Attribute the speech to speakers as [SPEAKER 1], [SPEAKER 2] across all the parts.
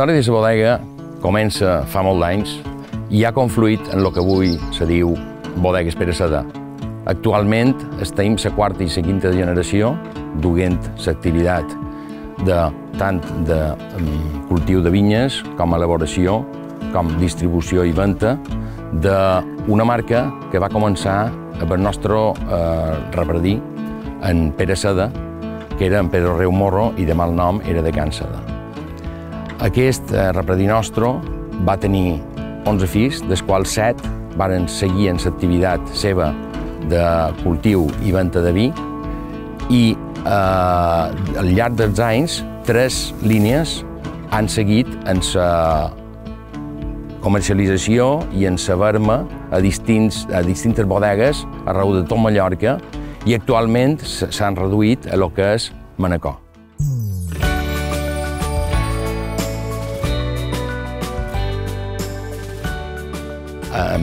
[SPEAKER 1] Història de la bodega comença fa molt d'anys i ha confluït en el que avui se diu Bodegues Pere Seda. Actualment estem la quarta i la quinta generació duent l'activitat de tant de um, cultiu de vinyes com elaboració, com distribució i venda d'una marca que va començar per nostre eh, repredí en Pere Seda, que era en Pedro Reu Morro i de mal nom era de Can Seda. Aquest eh, repredí nostre va tenir 11 fills, dels quals 7 varen seguir en l'activitat seva de cultiu i venda de vi i eh, al llarg dels anys tres línies han seguit en la comercialització i en saber-me a, distints, a distintes bodegues arreu de tot Mallorca i actualment s'han reduït a lo que és Manacor.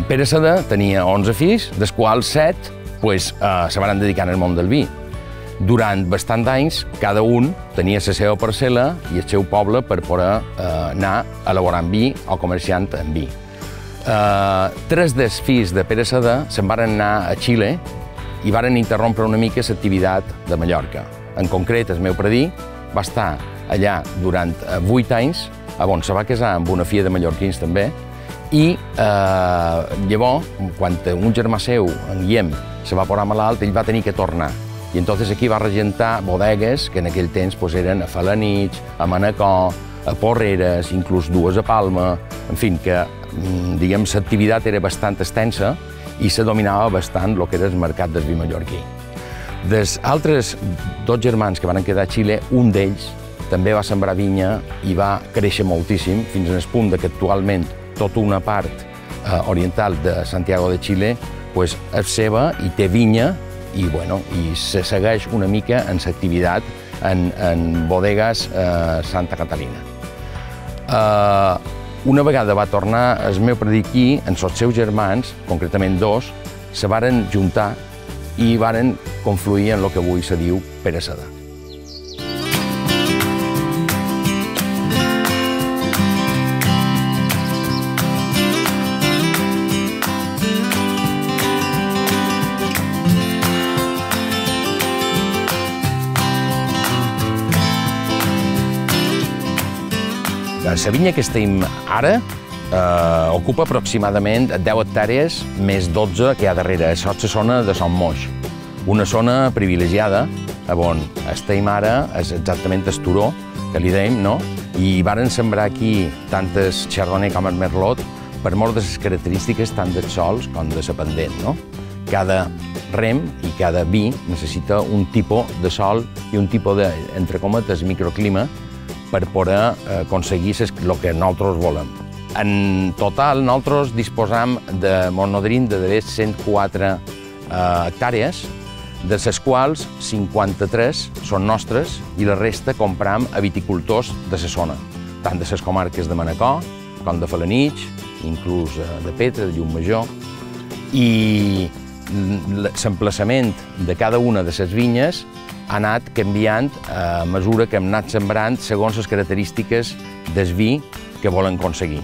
[SPEAKER 1] Pere Seda tenia 11 fills, dels quals 7 pues, eh, se van dedicar al món del vi. Durant bastant d'anys, cada un tenia la seva parcel·la i el seu poble per poder eh, anar elaborant vi o comerciant en vi. Eh, tres dels fills de Pere Seda se'n van anar a Xile i varen interrompre una mica l'activitat de Mallorca. En concret, el meu predí va estar allà durant eh, vuit anys, on se va casar amb una filla de mallorquins també, i eh, llavors, quan un germà seu, en Guillem, se va posar malalt, ell va tenir que tornar i entonces aquí va regentar bodegues que en aquell temps pues, eren a Falanich, a Manacor, a Porreres, inclús dues a Palma, en fi, que mm, diguem, l'activitat era bastant extensa i se dominava bastant el que era el mercat del vi mallorquí. Dels altres dos germans que van quedar a Xile, un d'ells també va sembrar vinya i va créixer moltíssim, fins al punt que actualment tota una part eh, oriental de Santiago de Xile pues, és seva i té vinya i, bueno, i se segueix una mica en l'activitat en, en bodegas eh, Santa Catalina. Eh, una vegada va tornar el meu prediquí, en els seus germans, concretament dos, se varen juntar i varen confluir en el que avui se diu Pere Seda. La vinya que estem ara eh, ocupa aproximadament 10 hectàrees més 12 que hi ha darrere. Això és la zona de Son Moix, una zona privilegiada on estem ara, és exactament el turó que li dèiem, no? i varen sembrar aquí tant el Chardonnay com el Merlot per molt de les característiques tant dels sols com de la pendent. No? Cada rem i cada vi necessita un tipus de sol i un tipus de, entre cometes, microclima per poder eh, aconseguir el que nosaltres volem. En total, nosaltres disposam de monodrin de 104 eh, hectàrees, de les quals 53 són nostres i la resta compram a viticultors de la zona, tant de les comarques de Manacor com de Falanich, inclús eh, de Petra, de Llumajor, i l'emplaçament de cada una de les vinyes ha anat canviant a mesura que hem anat sembrant segons les característiques del vi que volen aconseguir.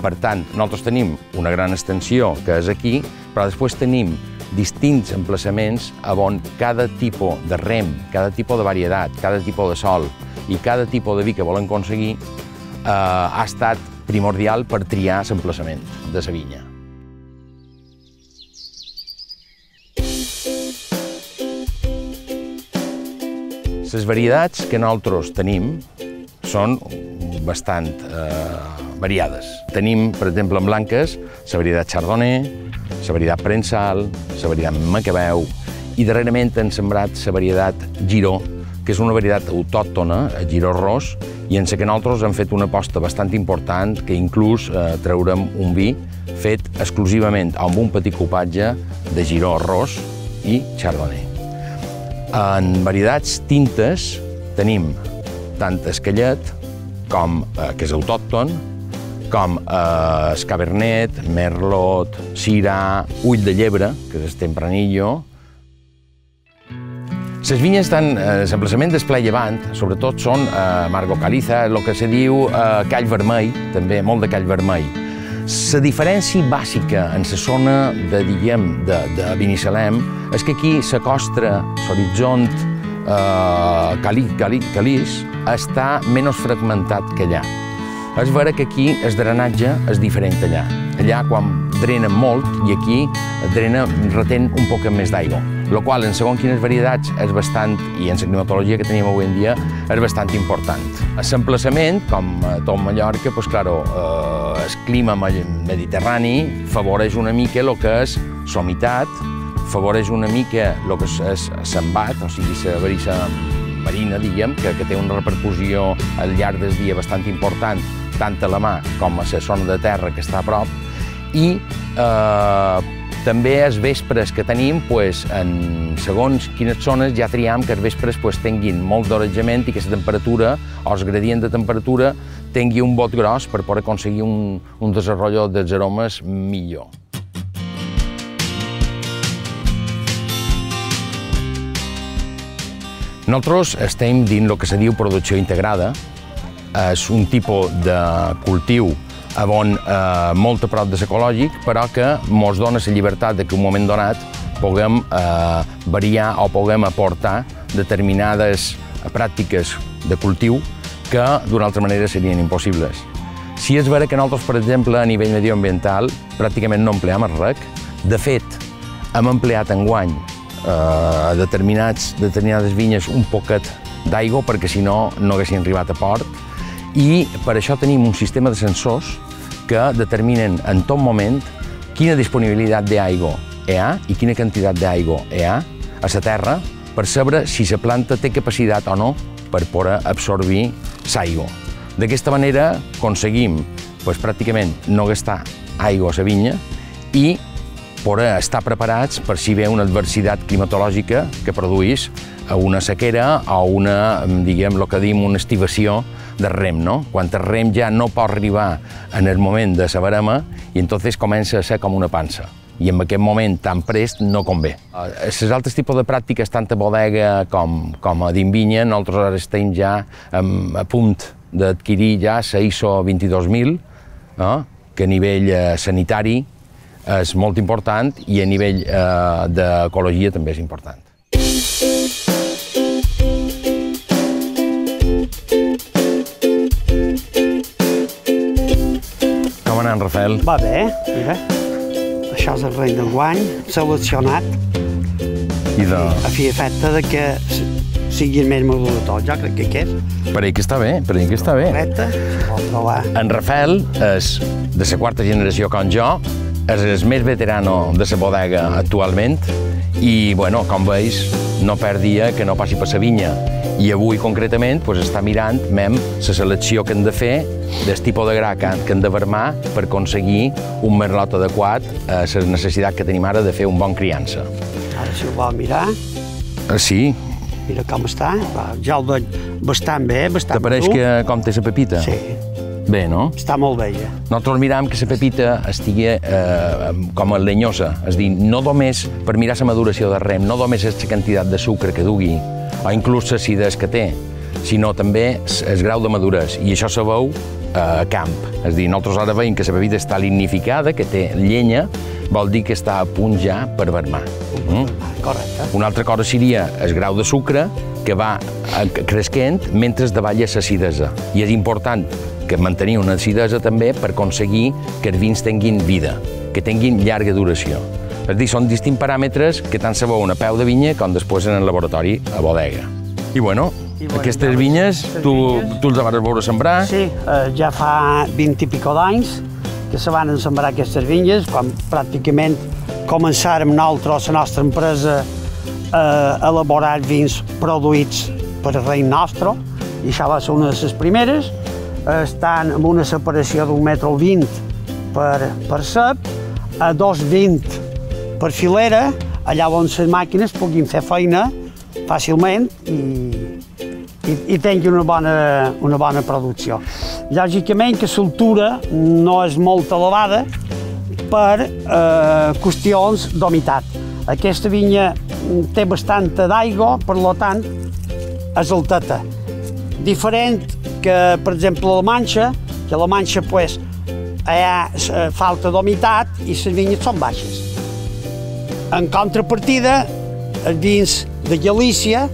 [SPEAKER 1] Per tant, nosaltres tenim una gran extensió, que és aquí, però després tenim distints emplaçaments on cada tipus de rem, cada tipus de varietat, cada tipus de sol i cada tipus de vi que volen aconseguir eh, ha estat primordial per triar l'emplaçament de la vinya. Les varietats que nosaltres tenim són bastant eh, variades. Tenim, per exemple, en blanques, la varietat Chardonnay, la varietat Prensal, la varietat Macabeu, i darrerament han sembrat la varietat Giró, que és una varietat autòctona, el Giró Ros, i en la que nosaltres hem fet una aposta bastant important, que inclús eh, treurem un vi fet exclusivament amb un petit copatge de Giró Ros i Chardonnay. En varietats tintes tenim tant escallet, com, eh, que és autòcton, com eh, cabernet, merlot, sirà, ull de llebre, que és tempranillo. Les vinyes estan, eh, l'emplaçament d'esplai llevant, sobretot són eh, Margo Caliza, el que se diu eh, call vermell, també molt de call vermell. La diferència bàsica en la zona de, diguem, de, de Binissalem és que aquí la costra, l'horitzont eh, cali, calís, està menys fragmentat que allà. És vera que aquí el drenatge és diferent allà. Allà, quan drena molt, i aquí drena, retén un poc més d'aigua el qual en segons quines varietats és bastant, i en la climatologia que tenim avui en dia, és bastant important. L'emplaçament, com a tot Mallorca, pues, claro, eh, el clima mediterrani favoreix una mica el que és l'humitat, favoreix una mica el que és l'embat, o sigui, la brisa marina, diguem, que, que té una repercussió al llarg del dia bastant important, tant a la mà com a la zona de terra que està a prop, i eh, també els vespres que tenim, pues, en segons quines zones ja triam que els vespres pues, tinguin molt d'orejament i que la temperatura o el gradient de temperatura tingui un bot gros per poder aconseguir un, un desenvolupament dels aromes millor. Nosaltres estem dins el que se diu producció integrada. És un tipus de cultiu on eh, molt a prop de l'ecològic, però que ens dona la llibertat de que un moment donat puguem eh, variar o puguem aportar determinades pràctiques de cultiu que d'una altra manera serien impossibles. Si és vera que nosaltres, per exemple, a nivell medioambiental, pràcticament no empleam el rec. De fet, hem empleat enguany eh, a determinats, determinades vinyes un poquet d'aigua perquè si no, no haguessin arribat a port i per això tenim un sistema de sensors que determinen en tot moment quina disponibilitat d'aigua hi ha i quina quantitat d'aigua hi ha a la terra per saber si la planta té capacitat o no per poder absorbir l'aigua. D'aquesta manera aconseguim pues, pràcticament no gastar aigua a la vinya i poder estar preparats per si ve una adversitat climatològica que produís una sequera o una, diguem, el que diem, una estivació de rem, no? Quan el rem ja no pot arribar en el moment de la i entonces comença a ser com una pansa i en aquest moment tan prest no convé. Els altres tipus de pràctiques, tant a bodega com, com a d'imbinya, nosaltres ara estem ja a punt d'adquirir ja la ISO 22.000, no? que a nivell eh, sanitari és molt important i a nivell eh, d'ecologia també és important. Anant, Rafael?
[SPEAKER 2] Va bé, mira. Això és el rei del guany, seleccionat.
[SPEAKER 1] I de...
[SPEAKER 2] A fi efecte de que sigui el més tot, jo crec que aquest.
[SPEAKER 1] Per ahir que està bé, per ahir que està bé.
[SPEAKER 2] Correcte, pot provar.
[SPEAKER 1] En Rafael és de la quarta generació com jo, és el més veterano de la bodega actualment i, bueno, com veus, no perd dia que no passi per la vinya i avui, concretament, doncs, està mirant mem la selecció que hem de fer del tipus de gra que, que hem de vermar per aconseguir un merlot adequat a la necessitat que tenim ara de fer un bon criança.
[SPEAKER 2] Ara, si ho vol mirar...
[SPEAKER 1] Ah, sí.
[SPEAKER 2] Mira com està. Va, ja el veig bastant bé, bastant
[SPEAKER 1] T'apareix que com té la pepita?
[SPEAKER 2] Sí.
[SPEAKER 1] Bé, no?
[SPEAKER 2] Està molt bé, ja.
[SPEAKER 1] Nosaltres miram que la pepita estigui eh, com a lenyosa, és a dir, no només per mirar la maduració de rem, no només és la quantitat de sucre que dugui, o inclús l'acidesa que té, sinó també el grau de maduresa, i això se veu a camp. És a dir, nosaltres ara veiem que la bebida està lignificada, que té llenya, vol dir que està a punt ja per vermar.
[SPEAKER 2] Mm? Correcte.
[SPEAKER 1] Una altra cosa seria el grau de sucre, que va cresquent mentre davalla l'acidesa. I és important que mantenir una acidesa també per aconseguir que els vins tinguin vida, que tinguin llarga duració. És dir, són distints paràmetres que tant se veuen a peu de vinya com després en el laboratori a bodega. I bueno, I bueno aquestes vinyes, tu, vinyes, tu els vas veure sembrar?
[SPEAKER 2] Sí, eh, ja fa 20 i pico d'anys que se van sembrar aquestes vinyes, quan pràcticament començàrem nosaltres, la nostra empresa, a elaborar vins produïts per el rei nostre, i això va ser una de les primeres, estan amb una separació d'un metre vint per, per cep, a 2,20 per filera, allà on les màquines puguin fer feina fàcilment i, i, i tinguin una bona, una bona producció. Lògicament que l'altura no és molt elevada per eh, qüestions d'humitat. Aquesta vinya té bastanta d'aigua, per lo tant, és alteta. Diferent que, per exemple, la Manxa, que la Manxa, pues, hi ha eh, falta d'humitat i les vinyes són baixes. En contrapartida, els vins de Galícia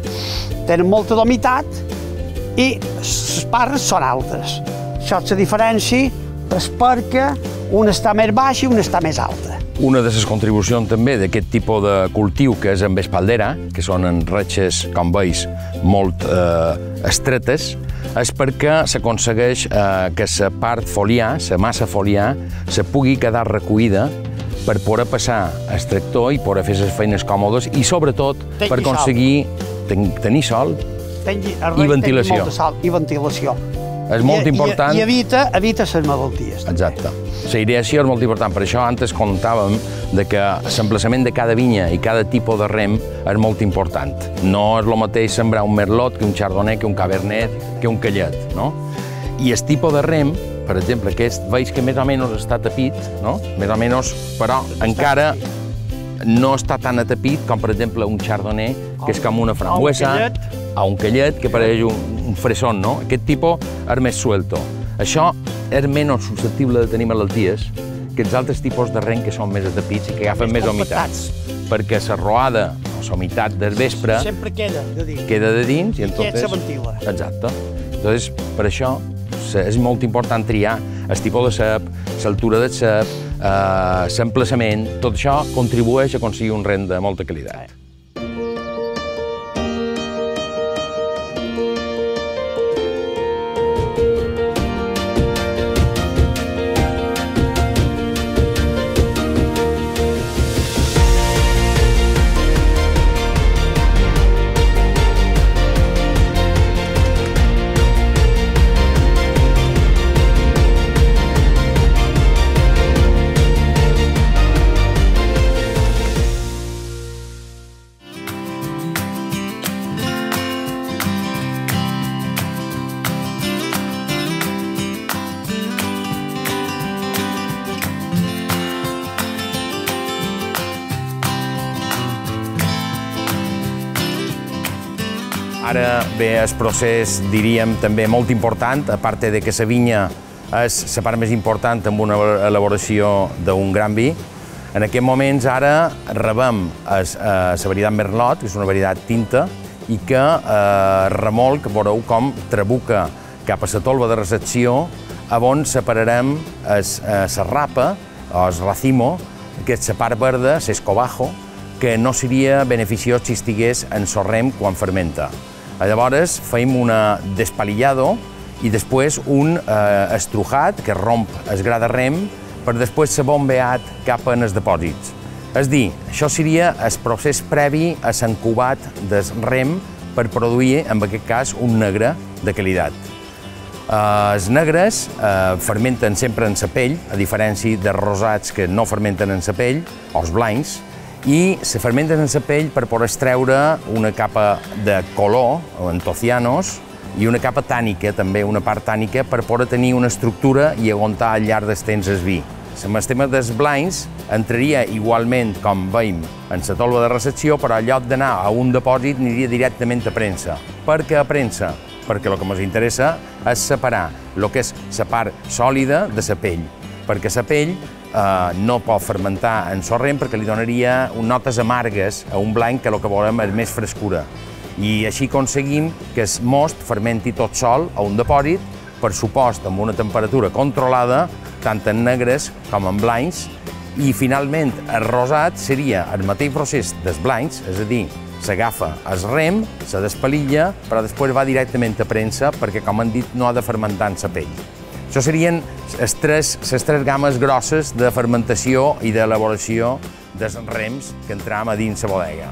[SPEAKER 2] tenen molta d'humitat i les parres són altes. Això és la diferència és perquè una està més baixa i una està més alta.
[SPEAKER 1] Una de les contribucions també d'aquest tipus de cultiu que és amb espaldera, que són en retxes, com veus, molt eh, estretes, és perquè s'aconsegueix eh, que la part foliar, la massa foliar, se pugui quedar recollida per poder passar el tractor i poder fer les feines còmodes i, sobretot,
[SPEAKER 2] Tenir
[SPEAKER 1] per aconseguir ten tenir sol
[SPEAKER 2] Tingui,
[SPEAKER 1] I ventilació.
[SPEAKER 2] Molta sal, I ventilació.
[SPEAKER 1] És molt
[SPEAKER 2] I,
[SPEAKER 1] important.
[SPEAKER 2] I, i evita, evita les malalties. també.
[SPEAKER 1] Exacte. La ideació és molt important, per això antes contàvem de que l'emplaçament de cada vinya i cada tipus de rem és molt important. No és el mateix sembrar un merlot que un chardonnay, que un cabernet, que un callet, no? I el tipus de rem, per exemple, aquest veig que més o menys està tapit, no? Més o menys, però encara no està tan atapit com, per exemple, un chardonnay, que és com una frambuesa, a un callet, que pareix un, un fresón, no? Aquest tipus és més suelto. Això és menys susceptible de tenir malalties que els altres tipus de rem que són més atapits i que agafen més, humitats. Perquè la roada o la humitat del vespre
[SPEAKER 2] Sempre queda, de dir.
[SPEAKER 1] queda de dins i entonces...
[SPEAKER 2] se ventila.
[SPEAKER 1] Exacte. Entonces, per això és molt important triar el tipus de cep, l'altura del cep, eh, l'emplaçament, tot això contribueix a aconseguir un rem de molta qualitat. Ara ve el procés, diríem, també molt important, a part de que la vinya és la part més important amb una elaboració d'un gran vi. En aquests moments ara rebem eh, la varietat Merlot, que és una varietat tinta, i que eh, remolc, veureu com trabuca cap a la tolva de recepció, a on separarem la eh, rapa, o el racimo, que és la part verda, l'escobajo, que no seria beneficiós si estigués en sorrem quan fermenta. Llavors feim una despalillado i després un eh, estrujat que romp el gra de rem per després ser bombeat cap en els depòsits. És dir, això seria el procés previ a l'encubat del rem per produir, en aquest cas, un negre de qualitat. Eh, els negres eh, fermenten sempre en la pell, a diferència de rosats que no fermenten en la pell, o els blancs, i se fermenten en la pell per poder extreure una capa de color, o antocianos, i una capa tànica, també una part tànica, per poder tenir una estructura i aguantar al llarg del temps el vi. Amb el tema dels blinds entraria igualment, com veiem, en la tolva de recepció, però en lloc d'anar a un depòsit aniria directament a premsa. Per què a premsa? Perquè el que ens interessa és separar el que és la part sòlida de la pell, perquè la pell eh, no pot fermentar en sorrent perquè li donaria notes amargues a un blanc que el que volem és més frescura. I així aconseguim que el most fermenti tot sol a un depòsit, per supost amb una temperatura controlada, tant en negres com en blancs, i finalment el rosat seria el mateix procés dels blancs, és a dir, s'agafa el rem, se despalilla, però després va directament a premsa perquè, com han dit, no ha de fermentar en la pell. Això serien les tres, les tres games grosses de fermentació i d'elaboració dels rems que entram a dins la bodega.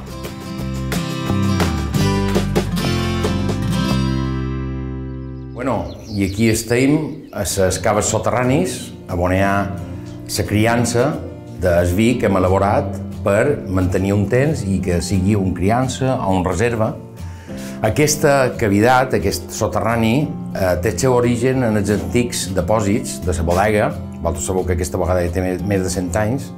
[SPEAKER 1] Bueno, i aquí estem a les caves soterranis, a on hi ha la criança del vi que hem elaborat per mantenir un temps i que sigui un criança o un reserva. Aquesta cavitat, aquest soterrani, eh, té el seu origen en els antics depòsits de la bodega, vosaltres sabeu que aquesta vegada ja té més de 100 anys,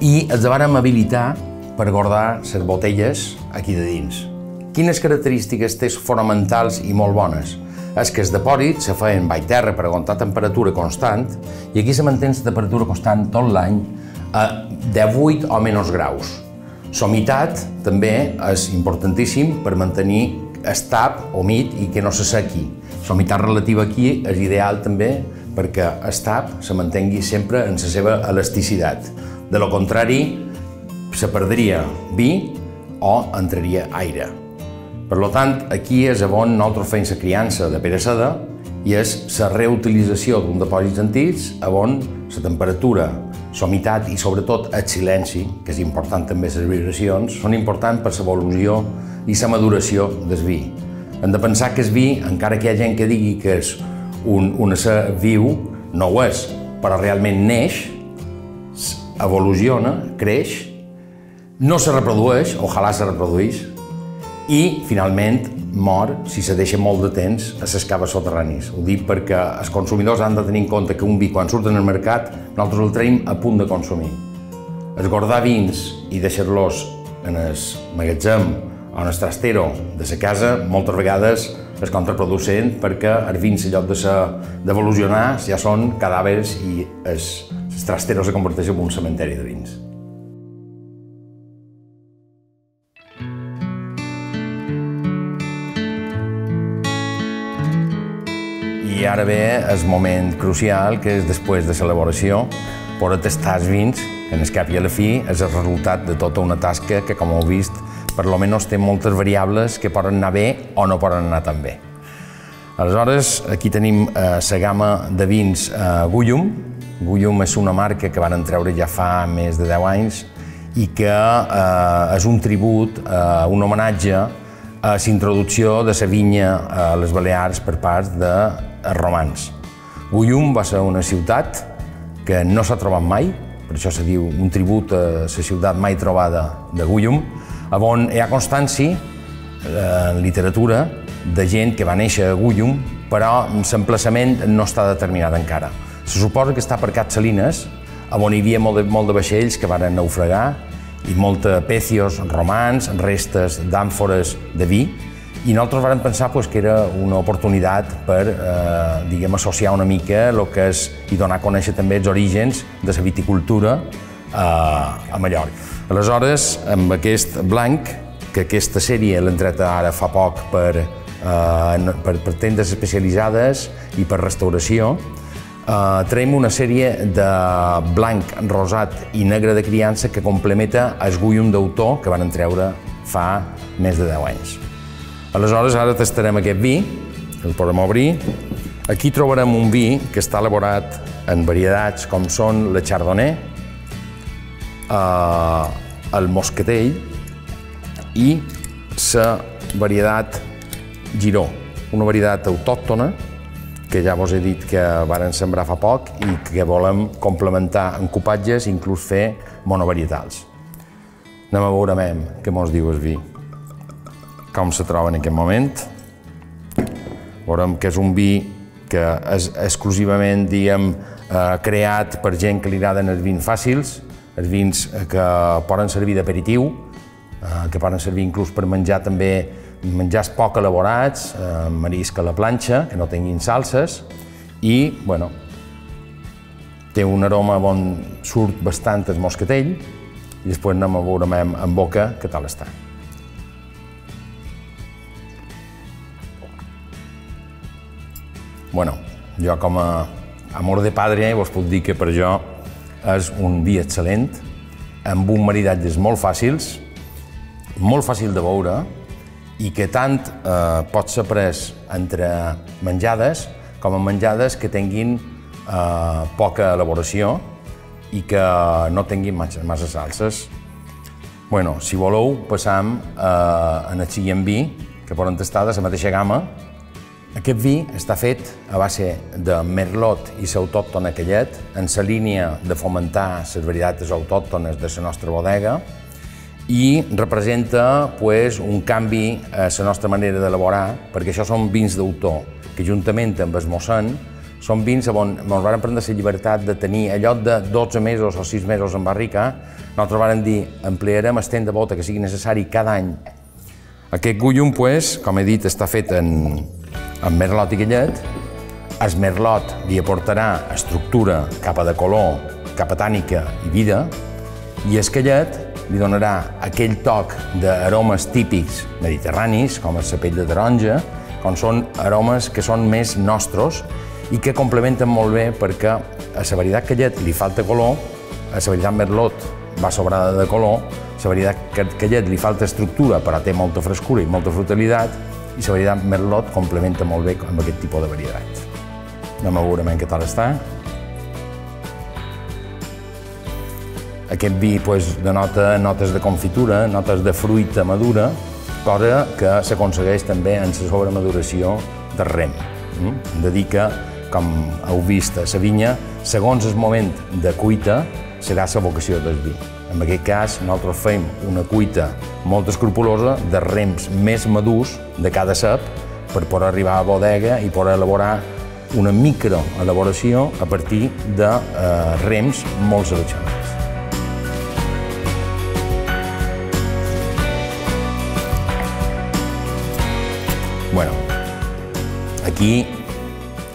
[SPEAKER 1] i els vàrem habilitar per guardar les botelles aquí de dins. Quines característiques té fonamentals i molt bones? És que els depòsits se feien baix terra per aguantar temperatura constant i aquí se manté la temperatura constant tot l'any a 18 o menys graus. L'humitat també és importantíssim per mantenir estab, humit i que no se sequi. L'humitat relativa aquí és ideal també perquè estab se mantengui sempre en la seva elasticitat. De lo contrari, se perdria vi o entraria aire. Per tant, aquí és on nosaltres fem la criança de pere seda i és la reutilització d'un depòsit antics on la temperatura, l'humitat i sobretot el silenci, que és important també les vibracions, són importants per l'evolució i la maduració del vi. Hem de pensar que el vi, encara que hi ha gent que digui que és un, un ésser viu, no ho és, però realment neix, evoluciona, creix, no se reprodueix, ojalà se reproduís, i finalment mor si se deixa molt de temps a les caves soterranis. Ho dic perquè els consumidors han de tenir en compte que un vi, quan surt en el mercat, nosaltres el traiem a punt de consumir. Esgordar vins i deixar-los en el magatzem o en el trastero de la casa, moltes vegades és contraproducent perquè els vins, en lloc d'evolucionar, ja són cadàvers i els trasteros se converteixen en un cementeri de vins. Ara ve el moment crucial, que és després de l'elaboració, poder tastar els vins, en el cap i a la fi és el resultat de tota una tasca que, com heu vist, per lo menos té moltes variables que poden anar bé o no poden anar tan bé. Aleshores, aquí tenim eh, la gamma de vins eh, Gullum. Gullum és una marca que van treure ja fa més de 10 anys i que eh, és un tribut, eh, un homenatge a la introducció de la vinya a les Balears per part de romans. Gullum va ser una ciutat que no s'ha trobat mai, per això se diu un tribut a la ciutat mai trobada de Gullum, on hi ha constància eh, en literatura de gent que va néixer a Gullum, però l'emplaçament no està determinat encara. Se suposa que està per Cap Salines, on hi havia molt de, molt de vaixells que van naufragar i molta pecios romans, restes d'àmfores de vi, i nosaltres vam pensar pues, que era una oportunitat per eh, diguem, associar una mica el que és i donar a conèixer també els orígens de la viticultura eh, a Mallorca. Aleshores, amb aquest blanc, que aquesta sèrie l'hem tret ara fa poc per, eh, per, per tendes especialitzades i per restauració, eh, traiem una sèrie de blanc, rosat i negre de criança que complementa el gullum d'autor que van treure fa més de 10 anys. Aleshores, ara tastarem aquest vi, el podem obrir. Aquí trobarem un vi que està elaborat en varietats com són la Chardonnay, eh, el Moscatell i la varietat Giró, una varietat autòctona que ja vos he dit que varen sembrar fa poc i que volem complementar en copatges i inclús fer monovarietals. Anem a veure què mos diu el vi com se troba en aquest moment. Veurem que és un vi que és exclusivament, diguem, eh, creat per gent que li agraden els vins fàcils, els vins eh, que poden servir d'aperitiu, eh, que poden servir inclús per menjar també menjars poc elaborats, eh, marisc a la planxa, que no tinguin salses, i, bueno, té un aroma on surt bastant el moscatell, i després anem a veure en boca què tal està. Bueno, jo com a amor de padre vos puc dir que per jo és un vi excel·lent, amb un maridatges molt fàcils, molt fàcil de veure i que tant eh, pot ser pres entre menjades com a menjades que tinguin eh, poca elaboració i que no tinguin massa, massa salses. Bueno, si voleu, passam eh, en el següent vi, que poden tastar de la mateixa gamma, aquest vi està fet a base de merlot i l'autòctona quellet, en la línia de fomentar les varietats autòctones de la nostra bodega i representa pues, un canvi a la nostra manera d'elaborar, perquè això són vins d'autor, que juntament amb el mossèn són vins on ens van prendre la llibertat de tenir, allò de 12 mesos o 6 mesos en barrica, nosaltres vam dir, emplearem el temps de volta que sigui necessari cada any. Aquest gullum, pues, com he dit, està fet en, en merlot i gallet. El merlot li aportarà estructura, capa de color, capa tànica i vida, i el gallet li donarà aquell toc d'aromes típics mediterranis, com el pell de taronja, com són aromes que són més nostres i que complementen molt bé perquè a la varietat Callet li falta color, a la varietat Merlot va sobrada de color, a la varietat Callet li falta estructura però té molta frescura i molta frutalitat i la varietat Merlot complementa molt bé amb aquest tipus de varietats. Anem a veure què tal està. Aquest vi pues, denota notes de confitura, notes de fruita madura, cosa que s'aconsegueix també en la sobremaduració de rem. Mm? Hem de dir que, com heu vist a la vinya, segons el moment de cuita, serà la vocació del vi. En aquest cas, nosaltres fem una cuita molt escrupulosa de rems més madurs de cada cep per poder arribar a bodega i poder elaborar una microelaboració a partir de eh, rems molt seleccionats. Bueno, aquí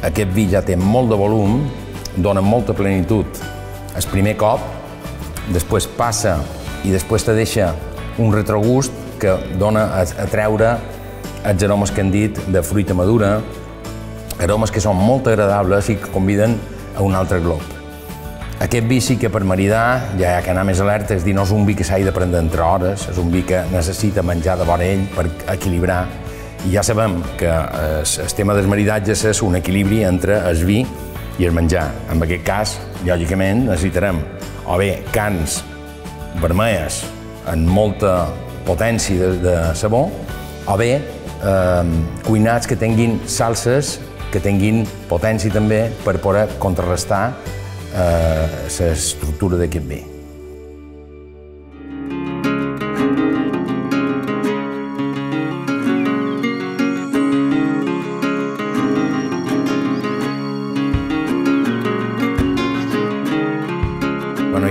[SPEAKER 1] aquest vi ja té molt de volum, dona molta plenitud el primer cop, després passa i després te deixa un retrogust que dona a, a treure els aromes que han dit de fruita madura, aromes que són molt agradables i que conviden a un altre glob. Aquest vi sí que per maridar ja hi ha que anar més alerta, és dir, no és un vi que s'hagi de prendre entre hores, és un vi que necessita menjar de vora ell per equilibrar i ja sabem que eh, el tema dels maridatges és un equilibri entre el vi i el menjar. En aquest cas, lògicament, necessitarem o bé cans vermelles amb molta potència de, de sabor, o bé eh, cuinats que tinguin salses que tinguin potència també per poder contrarrestar eh, l'estructura d'aquest vi.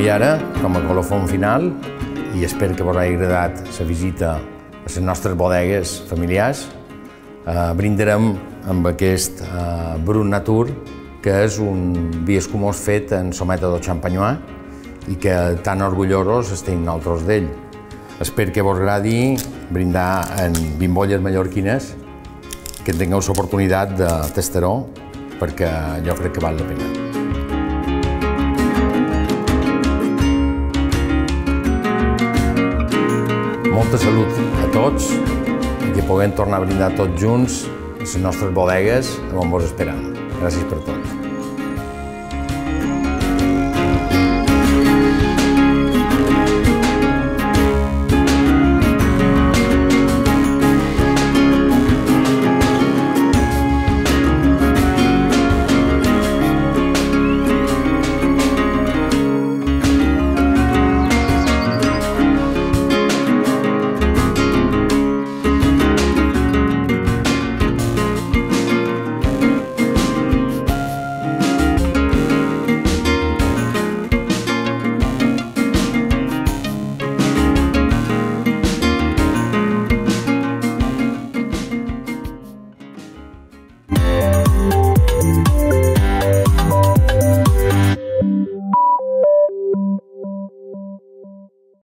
[SPEAKER 1] I ara, com a colofon final, i espero que vos hagi agradat la visita a les nostres bodegues familiars, eh, brindarem amb aquest eh, Brut Natur, que és un vi escumós fet en someta de Champagnois i que tan orgullosos estem nosaltres d'ell. Espero que vos agradi brindar en bimbolles mallorquines, que tingueu l'oportunitat de tastar-ho, perquè jo crec que val la pena. Molta salut a tots i que puguem tornar a brindar tots junts les nostres bodegues on vos esperam. Gràcies per tot.